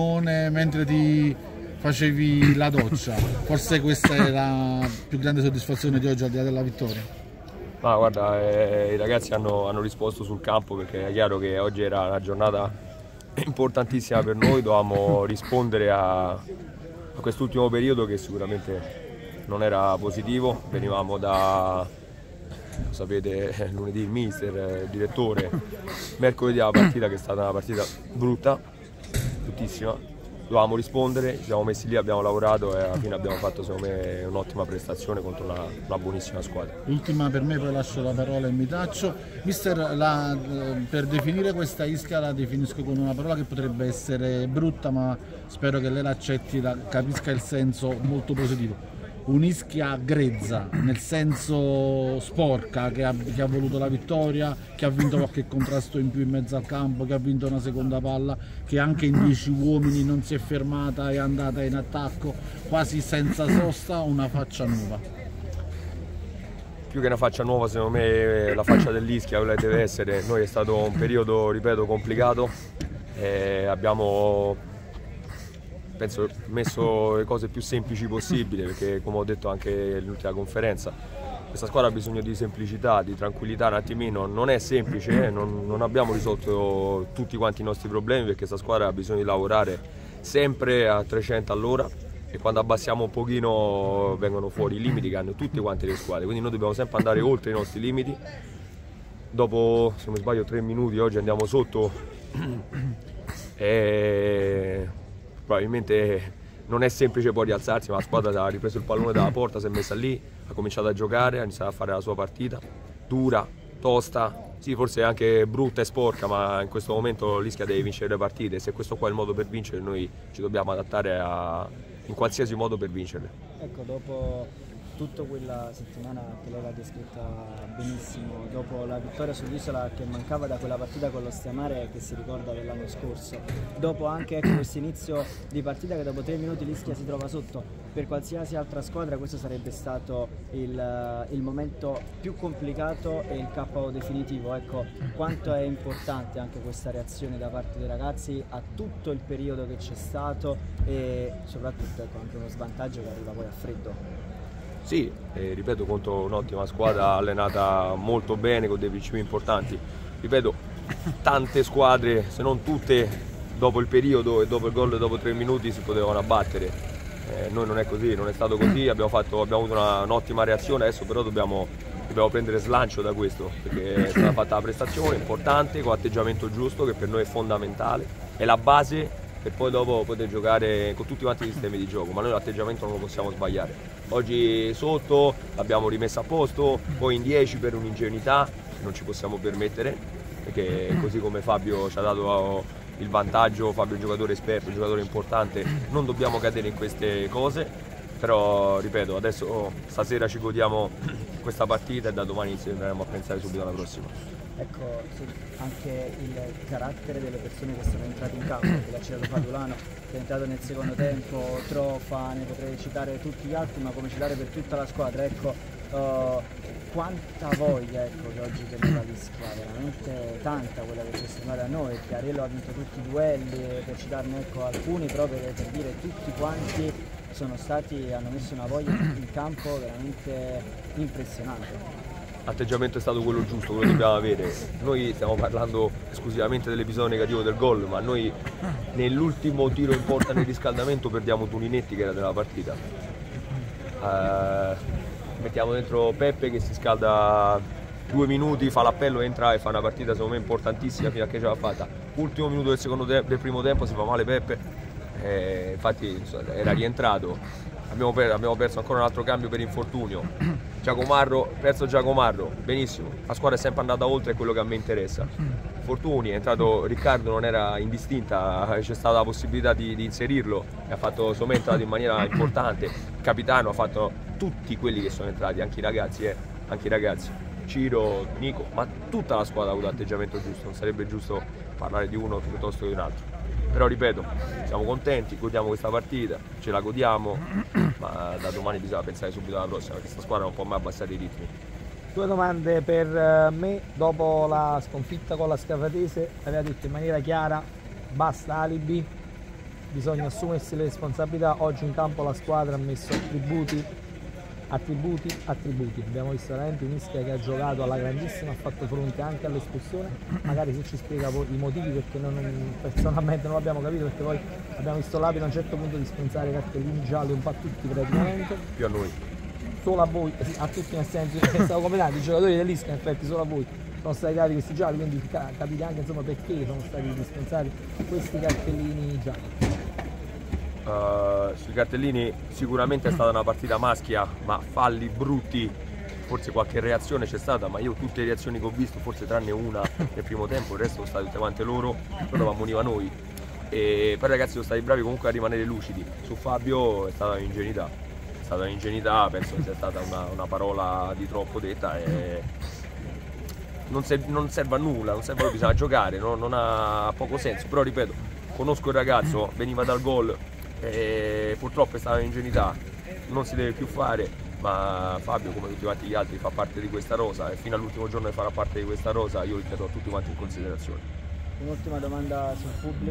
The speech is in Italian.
mentre ti facevi la doccia. Forse questa è la più grande soddisfazione di oggi al di là della vittoria. Ma guarda, eh, i ragazzi hanno, hanno, risposto sul campo perché è chiaro che oggi era una giornata importantissima per noi, dovevamo rispondere a, a quest'ultimo periodo che sicuramente non era positivo, venivamo da, sapete, lunedì il mister, il direttore, mercoledì la partita che è stata una partita brutta, bruttissima, dovevamo rispondere, ci siamo messi lì, abbiamo lavorato e alla fine abbiamo fatto secondo me un'ottima prestazione contro una, una, buonissima squadra. Ultima per me, poi lascio la parola e mi taccio. Mister, la, per definire questa Ischia la definisco con una parola che potrebbe essere brutta ma spero che lei l'accetti, la, capisca il senso molto positivo un'Ischia grezza, nel senso sporca, che ha, che ha, voluto la vittoria, che ha vinto qualche contrasto in più in mezzo al campo, che ha vinto una seconda palla, che anche in dieci uomini non si è fermata e è andata in attacco quasi senza sosta, una faccia nuova. Più che una faccia nuova, secondo me la faccia dell'Ischia quella deve essere. Noi è stato un periodo, ripeto, complicato. abbiamo penso messo le cose più semplici possibili perché come ho detto anche nell'ultima conferenza questa squadra ha bisogno di semplicità, di tranquillità un attimino, non è semplice, eh? non, non, abbiamo risolto tutti quanti i nostri problemi perché questa squadra ha bisogno di lavorare sempre a 300 all'ora e quando abbassiamo un pochino vengono fuori i limiti che hanno tutte quante le squadre, quindi noi dobbiamo sempre andare oltre i nostri limiti. Dopo, se non sbaglio, tre minuti oggi andiamo sotto e probabilmente non è semplice poi rialzarsi, ma la squadra ha ripreso il pallone dalla porta, si è messa lì, ha cominciato a giocare, ha iniziato a fare la sua partita, dura, tosta, sì forse anche brutta e sporca, ma in questo momento l'Ischia deve vincere le partite, se questo qua è il modo per vincere noi ci dobbiamo adattare a, in qualsiasi modo per vincerle. Ecco, dopo tutta quella settimana che lei l'ha descritta benissimo, dopo la vittoria sull'isola che mancava da quella partita con lo Stiamare che si ricorda dell'anno scorso, dopo anche ecco, questo inizio di partita che dopo tre minuti l'Ischia si trova sotto, per qualsiasi altra squadra questo sarebbe stato il, il momento più complicato e il KO definitivo, ecco quanto è importante anche questa reazione da parte dei ragazzi a tutto il periodo che c'è stato e soprattutto ecco, anche uno svantaggio che arriva poi a freddo. Sì, eh, ripeto, contro un'ottima squadra allenata molto bene, con dei principi importanti. Ripeto, tante squadre, se non tutte, dopo il periodo e dopo il gol dopo tre minuti si potevano abbattere. Eh, noi non è così, non è stato così, abbiamo, fatto, abbiamo avuto un'ottima reazione, adesso però dobbiamo, dobbiamo, prendere slancio da questo, perché è stata fatta la prestazione importante, con atteggiamento giusto, che per noi è fondamentale, è la base per poi dopo poter giocare con tutti quanti i sistemi di gioco, ma noi l'atteggiamento non lo possiamo sbagliare. Oggi sotto l'abbiamo rimessa a posto, poi in 10 per un'ingenuità che non ci possiamo permettere, perché così come Fabio ci ha dato il vantaggio, Fabio è un giocatore esperto, un giocatore importante, non dobbiamo cadere in queste cose, però ripeto, adesso stasera ci godiamo questa partita e da domani andremo a pensare subito alla prossima ecco, anche il carattere delle persone che sono entrate in campo, che l'ha citato Padulano, che è entrato nel secondo tempo, Trofa, ne potrei citare tutti gli altri, ma come citare per tutta la squadra, ecco, uh, quanta voglia ecco, che oggi teneva l'Ischia, veramente tanta quella che ci è stata a noi, Chiarello ha vinto tutti i duelli, per citarne ecco, alcuni proprio per dire tutti quanti sono stati, hanno messo una voglia in campo veramente impressionante l'atteggiamento è stato quello giusto, quello che dobbiamo avere. Noi stiamo parlando esclusivamente dell'episodio negativo del gol, ma noi nell'ultimo tiro in porta nel riscaldamento perdiamo Tuninetti che era della partita. Uh, mettiamo dentro Peppe che si scalda due minuti, fa l'appello, entra e fa una partita secondo me importantissima fino a che ce l'ha fatta. Ultimo minuto del, del primo tempo si fa male Peppe, eh, infatti era rientrato abbiamo, per, abbiamo, perso ancora un altro cambio per infortunio. Giacomarro, perso Giacomarro, benissimo, la squadra è sempre andata oltre quello che a me interessa. Fortuni, è entrato Riccardo, non era indistinta, c'è stata la possibilità di, di inserirlo, e ha fatto sono entrato in maniera importante, il capitano ha fatto tutti quelli che sono entrati, anche i ragazzi, eh, anche i ragazzi. Ciro, Nico, ma tutta la squadra ha avuto atteggiamento giusto, non sarebbe giusto parlare di uno piuttosto che di un altro. Però ripeto siamo contenti godiamo questa partita ce la godiamo ma da domani bisogna pensare subito alla prossima perché questa squadra non può mai abbassare i ritmi. Due domande per eh, me, dopo la sconfitta con la Scafatese aveva detto in maniera chiara basta alibi, bisogna assumersi le responsabilità. Oggi in campo la squadra ha messo attributi, attributi, attributi. Abbiamo visto veramente un Ischia che ha giocato alla grandissima, ha fatto fronte anche all'espulsione. Magari se ci spiega poi i motivi perché non, personalmente non l'abbiamo capito perché poi abbiamo visto l'abito a un certo punto dispensare i cartellini gialli un po' a tutti praticamente. Più a noi. Solo a voi, eh sì, a tutti nel senso che stavo come tanti, i giocatori dell'Ischia in effetti solo a voi sono stati dati questi gialli, quindi ca- capite anche insomma perché sono stati dispensati questi cartellini gialli. Uh, sui cartellini sicuramente è stata una partita maschia, ma falli brutti, forse qualche reazione c'è stata, ma io tutte le reazioni che ho visto, forse tranne una nel primo tempo, il resto sono state tutte quante loro, però ammoniva noi. E poi ragazzi sono stati bravi comunque a rimanere lucidi. Su Fabio è stata un'ingenuità, è stata un'ingenuità, penso che sia stata una, una parola di troppo detta e non, serve, non serve a nulla, non serve, bisogna giocare, no? non ha poco senso, però ripeto, conosco il ragazzo, veniva dal gol, e purtroppo stata un'ingenuità, non si deve più fare, ma Fabio come tutti quanti gli altri fa parte di questa rosa e fino all'ultimo giorno che farà parte di questa rosa io li terrò tutti quanti in considerazione. Un'ultima domanda sul pubblico.